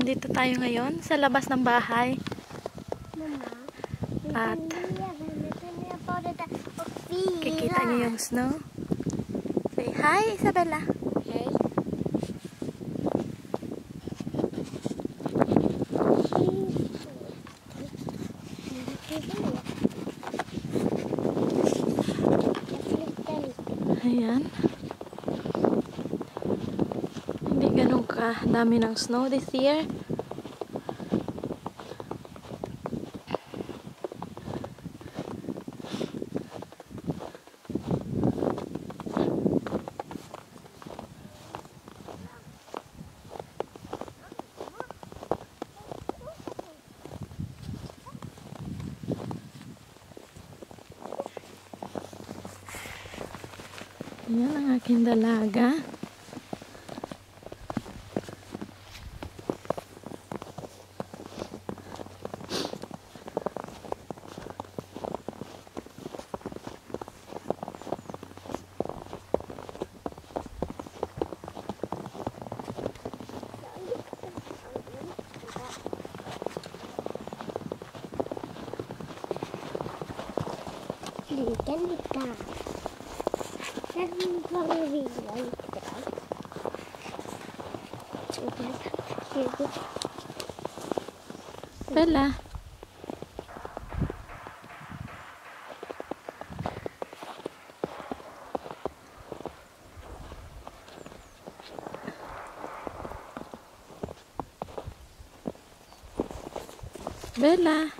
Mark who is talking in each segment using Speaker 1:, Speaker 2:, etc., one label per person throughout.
Speaker 1: Dito tayo ngayon sa labas ng bahay.
Speaker 2: Och fira.
Speaker 1: Kikita niyo yung snow. Say hi, Isabella.
Speaker 2: Flyttar lite.
Speaker 1: Ayan. Ganun ka dami ng snow this year. Ayan ang aking dalaga.
Speaker 2: 괜찮으니까 생방이 있다
Speaker 1: Bella. Bella.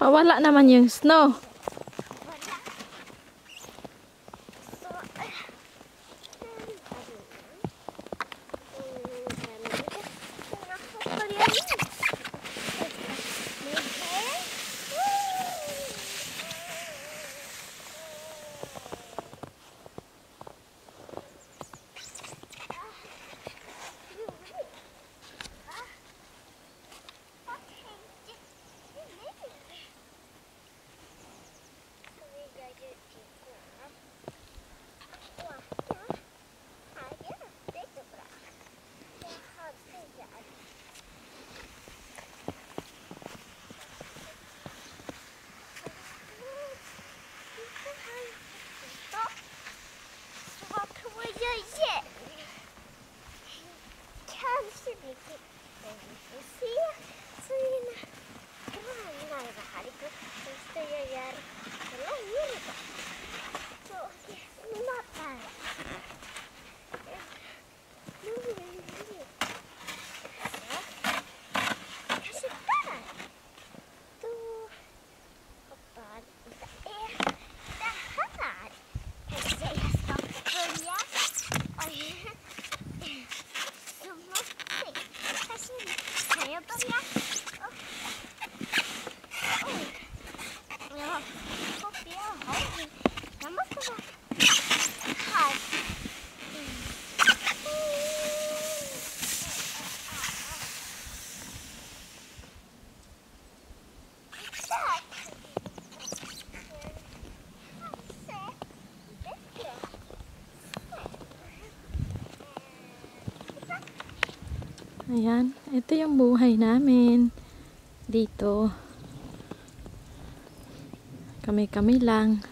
Speaker 1: Pawala naman yung snow. Ayan, ito yung buhay namin. Dito. Kami-kami lang.